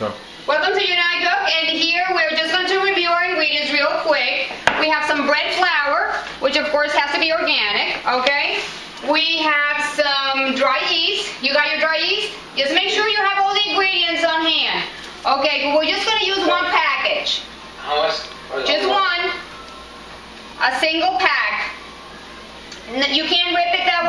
Welcome to United Cook, and here we're just going to review our ingredients real quick. We have some bread flour, which of course has to be organic, okay? We have some dry yeast. You got your dry yeast? Just make sure you have all the ingredients on hand. Okay, we're just going to use one package. How much? Just one. A single pack. You can't rip it that